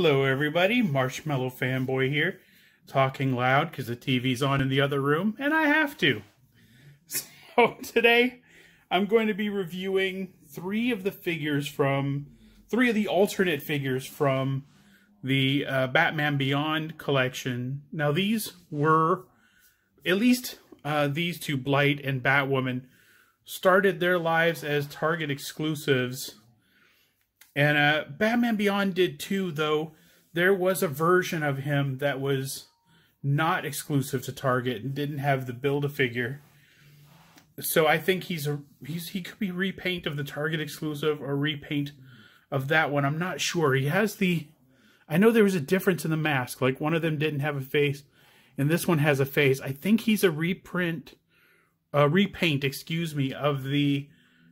Hello, everybody. Marshmallow Fanboy here, talking loud because the TV's on in the other room, and I have to. So, today I'm going to be reviewing three of the figures from, three of the alternate figures from the uh, Batman Beyond collection. Now, these were, at least uh, these two, Blight and Batwoman, started their lives as Target exclusives and uh, Batman Beyond did too, though there was a version of him that was not exclusive to Target and didn't have the build a figure. So I think he's a he's he could be repaint of the Target exclusive or repaint of that one. I'm not sure. He has the I know there was a difference in the mask. Like one of them didn't have a face and this one has a face. I think he's a reprint a repaint, excuse me, of the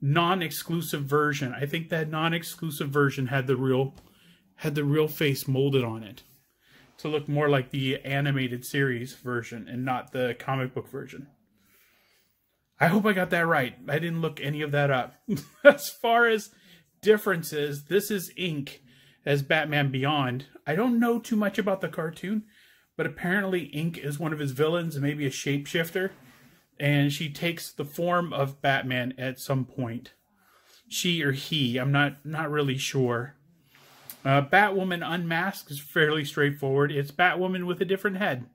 non-exclusive version. I think that non-exclusive version had the real had the real face molded on it to look more like the animated series version and not the comic book version. I hope I got that right. I didn't look any of that up. as far as differences, this is Inque as Batman Beyond. I don't know too much about the cartoon, but apparently Inque is one of his villains, maybe a shapeshifter and she takes the form of Batman at some point. She or he, I'm not not really sure. Uh, Batwoman Unmasked is fairly straightforward. It's Batwoman with a different head,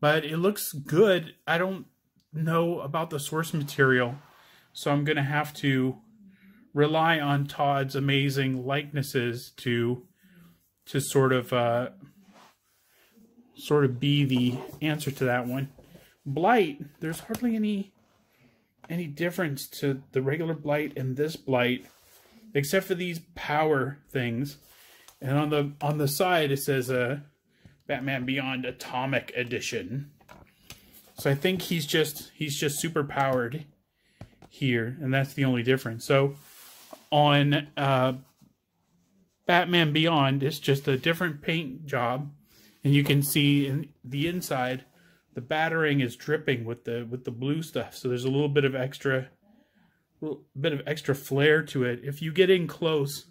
but it looks good. I don't know about the source material, so I'm gonna have to rely on Todd's amazing likenesses to to sort of uh, sort of be the answer to that one. Blight, there's hardly any any difference to the regular Blight and this Blight, except for these power things. And on the on the side it says uh, Batman Beyond Atomic Edition. So I think he's just he's just super powered here, and that's the only difference. So on uh, Batman Beyond, it's just a different paint job, and you can see in the inside the batarang is dripping with the with the blue stuff. So there's a little bit of extra little bit of extra flair to it. If you get in close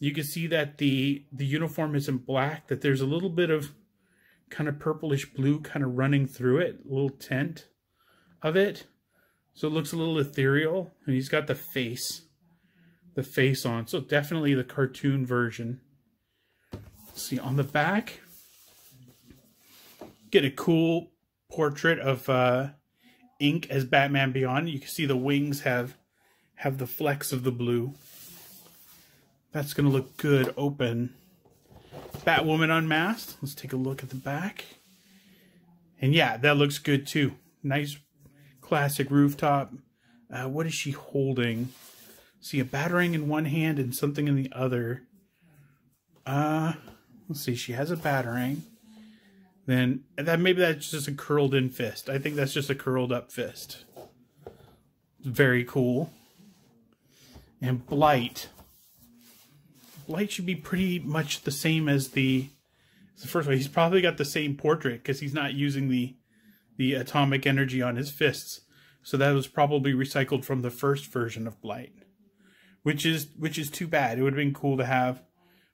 you can see that the the uniform isn't black that there's a little bit of kind of purplish blue kind of running through it a little tint of it. So it looks a little ethereal and he's got the face the face on. So definitely the cartoon version. Let's see on the back get a cool portrait of uh, Inque as Batman Beyond. You can see the wings have have the flecks of the blue. That's going to look good open. Batwoman unmasked. Let's take a look at the back. And yeah, that looks good too. Nice classic rooftop. Uh, what is she holding? See a batarang in one hand and something in the other. Uh, let's see. She has a batarang then that maybe that's just a curled in fist. I think that's just a curled up fist. Very cool. And Blight. Blight should be pretty much the same as the, as the first one. He's probably got the same portrait because he's not using the the atomic energy on his fists. So that was probably recycled from the first version of Blight. Which is which is too bad. It would have been cool to have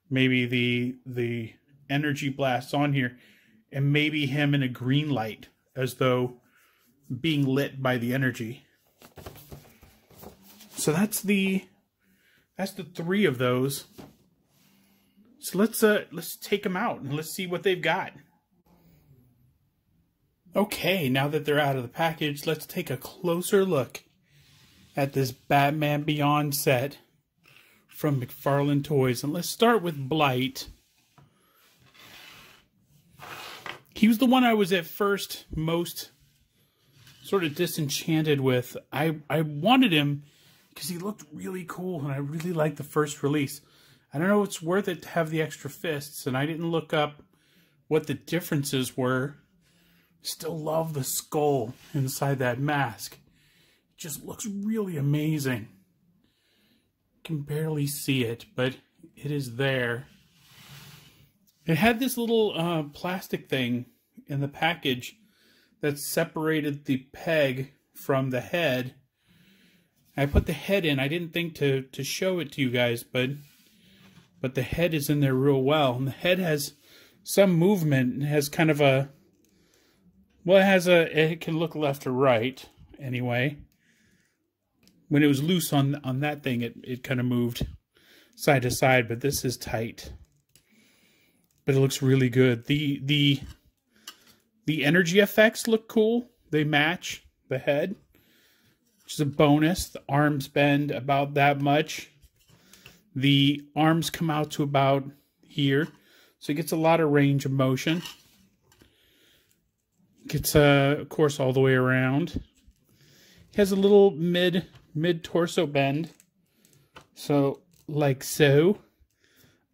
maybe the the energy blasts on here and maybe him in a green light as though being lit by the energy. So that's the that's the three of those. So let's uh let's take them out and let's see what they've got. Okay, now that they're out of the package, let's take a closer look at this Batman Beyond set from McFarlane Toys. And let's start with Blight. He was the one I was at first most sort of disenchanted with. I I wanted him because he looked really cool and I really liked the first release. I don't know if it's worth it to have the extra fists, and I didn't look up what the differences were. Still love the skull inside that mask. It just looks really amazing. Can barely see it, but it is there. It had this little uh, plastic thing in the package that separated the peg from the head. I put the head in. I didn't think to, to show it to you guys, but but the head is in there real well. And the head has some movement and has kind of a well, it has a it can look left or right anyway. When it was loose on on that thing, it it kind of moved side to side, but this is tight. But it looks really good. The the the energy effects look cool. They match the head, which is a bonus. The arms bend about that much. The arms come out to about here, so it gets a lot of range of motion. Gets, uh, of course, all the way around. He has a little mid mid torso bend, so like so.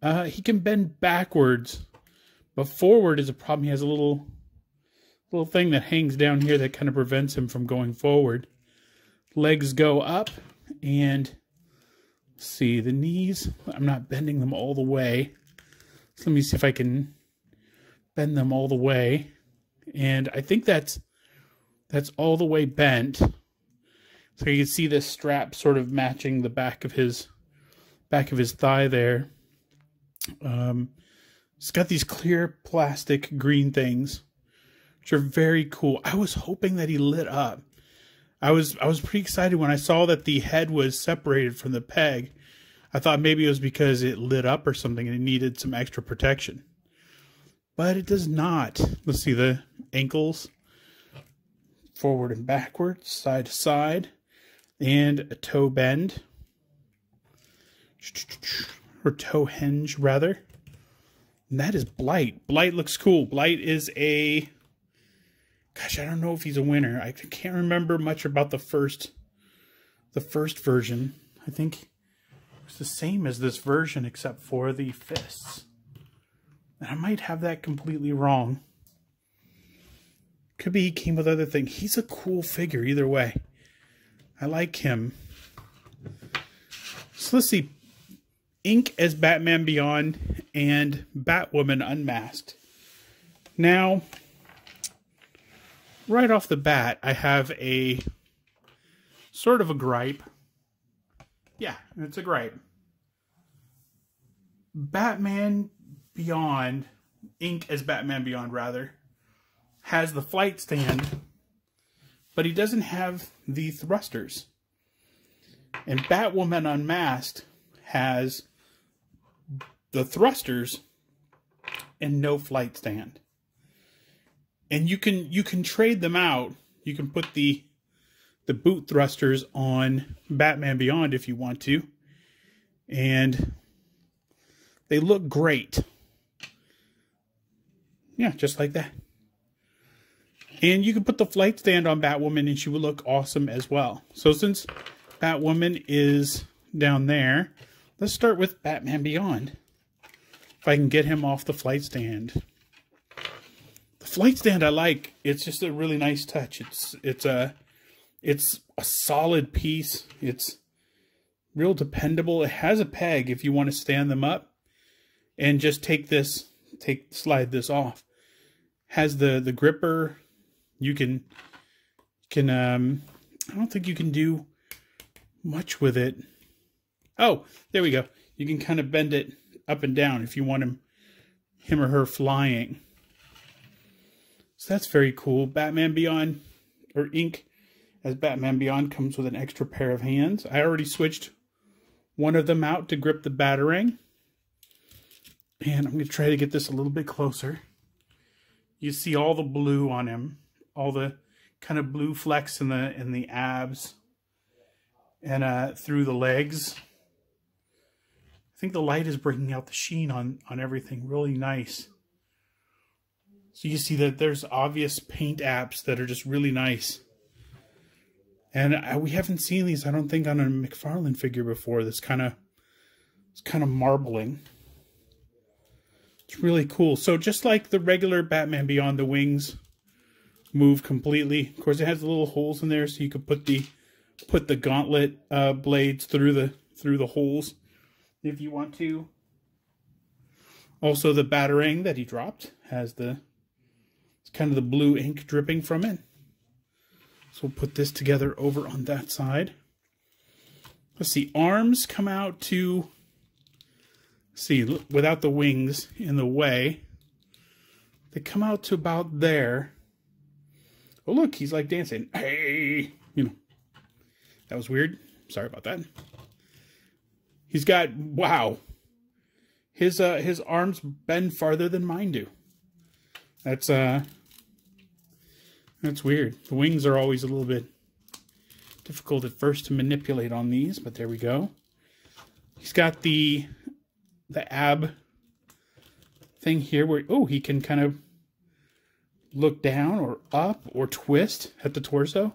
Uh, he can bend backwards, but forward is a problem. He has a little little thing that hangs down here that kind of prevents him from going forward. Legs go up, and see the knees. I'm not bending them all the way. So let me see if I can bend them all the way. And I think that's that's all the way bent. So you can see this strap sort of matching the back of his back of his thigh there. Um, it's got these clear plastic green things, which are very cool. I was hoping that he lit up. I was I was pretty excited when I saw that the head was separated from the peg. I thought maybe it was because it lit up or something and it needed some extra protection. But it does not. Let's see the ankles forward and backwards, side to side, and a toe bend. Or toe hinge, rather. And that is Blight. Blight looks cool. Blight is a gosh, I don't know if he's a winner. I can't remember much about the first the first version. I think it's the same as this version except for the fists. And I might have that completely wrong. Could be he came with other things. He's a cool figure either way. I like him. So let's see. Inque as Batman Beyond and Batwoman Unmasked. Now, right off the bat, I have a sort of a gripe. Yeah, it's a gripe. Batman Beyond, Inque as Batman Beyond, rather, has the flight stand, but he doesn't have the thrusters. And Batwoman Unmasked has the thrusters and no flight stand and you can you can trade them out. You can put the the boot thrusters on Batman Beyond if you want to, and they look great. Yeah, just like that. And you can put the flight stand on Batwoman and she would look awesome as well. So since Batwoman is down there, let's start with Batman Beyond. If I can get him off the flight stand The flight stand I like. It's just a really nice touch. It's it's a it's a solid piece. It's real dependable. It has a peg if you want to stand them up and just take this take slide this off. Has the the gripper. You can can um I don't think you can do much with it. Oh, there we go. You can kind of bend it up and down if you want him him or her flying. So that's very cool. Batman Beyond, or Inque, as Batman Beyond comes with an extra pair of hands. I already switched one of them out to grip the Batarang. And I'm going to try to get this a little bit closer. You see all the blue on him. All the kind of blue flecks in the in the abs. And uh, through the legs. I think the light is bringing out the sheen on, on everything. Really nice. So you see that there's obvious paint apps that are just really nice. And I, we haven't seen these, I don't think, on a McFarlane figure before. This kind of, it's kind of marbling. It's really cool. So just like the regular Batman Beyond, the wings move completely. Of course, it has little holes in there, so you could put the put the gauntlet uh, blades through the through the holes if you want to. Also, the batarang that he dropped has the it's kind of the blue ink dripping from it. So we'll put this together over on that side. Let's see, arms come out to See, without the wings in the way, they come out to about there. Oh, look, he's like dancing. Hey, you know, that was weird. Sorry about that. He's got, wow, his uh his arms bend farther than mine do. That's uh that's weird. The wings are always a little bit difficult at first to manipulate on these, but there we go. He's got the the ab thing here where oh he can kind of look down or up or twist at the torso.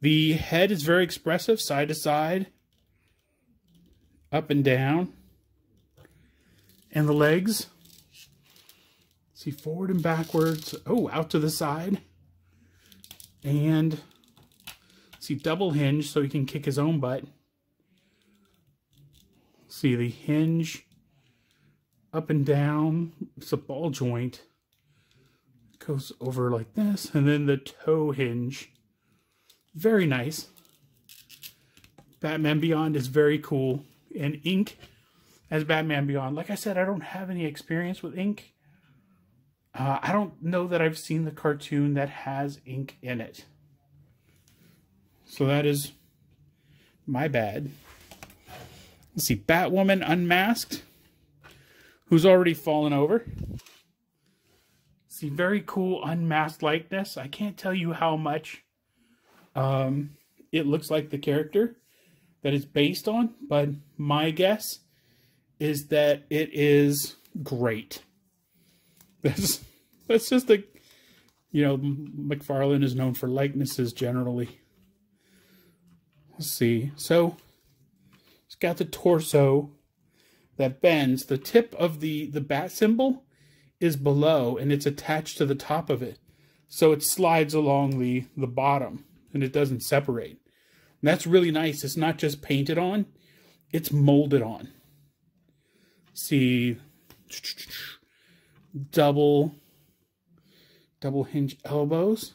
The head is very expressive, side to side, up and down. And the legs, see forward and backwards. Oh, out to the side. And see double hinge so he can kick his own butt. See the hinge up and down. It's a ball joint. goes over like this. And then the toe hinge. Very nice. Batman Beyond is very cool. And Inque as Batman Beyond. Like I said, I don't have any experience with Inque. Uh, I don't know that I've seen the cartoon that has Inque in it. So that is my bad. Let's see, Batwoman Unmasked, who's already fallen over. See, very cool unmasked likeness. I can't tell you how much um, it looks like the character that it's based on, but my guess is that it is great. That's that's just the you know McFarlane is known for likenesses generally. Let's see. So it's got the torso that bends. The tip of the the bat symbol is below and it's attached to the top of it. So it slides along the the bottom and it doesn't separate. And that's really nice. It's not just painted on, it's molded on. See double double hinge elbows.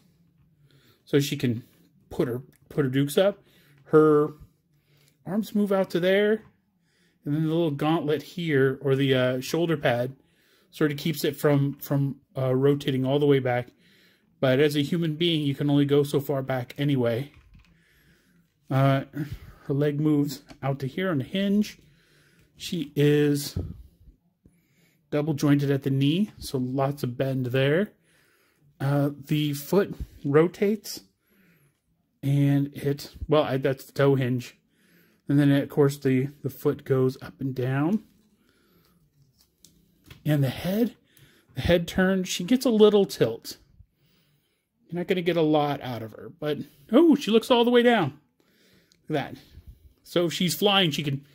So she can put her put her dukes up. Her arms move out to there and then the little gauntlet here or the uh, shoulder pad sort of keeps it from from uh, rotating all the way back. But as a human being you can only go so far back anyway uh, her leg moves out to here on the hinge she is double jointed at the knee, so lots of bend there. Uh, the foot rotates, and it, well, I, that's the toe hinge. And then, of course, the, the foot goes up and down. And the head, the head turns, she gets a little tilt. You're not going to get a lot out of her, but, oh, she looks all the way down. Look at that. So if she's flying, she can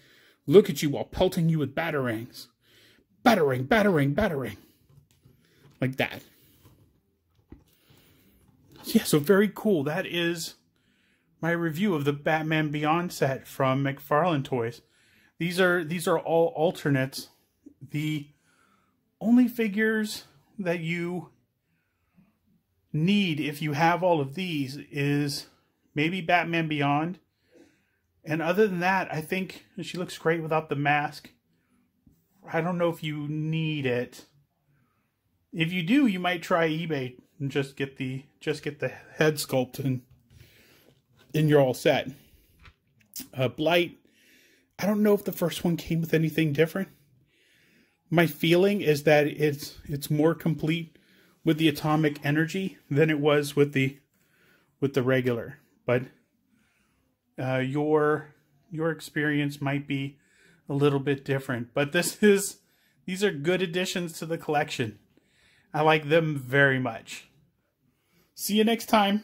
look at you while pelting you with batarangs. Batarang, batarang, batarang. Like that. Yeah, so very cool. That is my review of the Batman Beyond set from McFarlane Toys. These are these are all alternates. The only figures that you need if you have all of these is maybe Batman Beyond. And other than that, I think she looks great without the mask. I don't know if you need it. If you do, you might try eBay and just get the just get the head sculpt and and you're all set. Uh, Blight, I don't know if the first one came with anything different. My feeling is that it's it's more complete with the atomic energy than it was with the with the regular. But uh, your your experience might be a little bit different. But this is these are good additions to the collection. I like them very much. See you next time.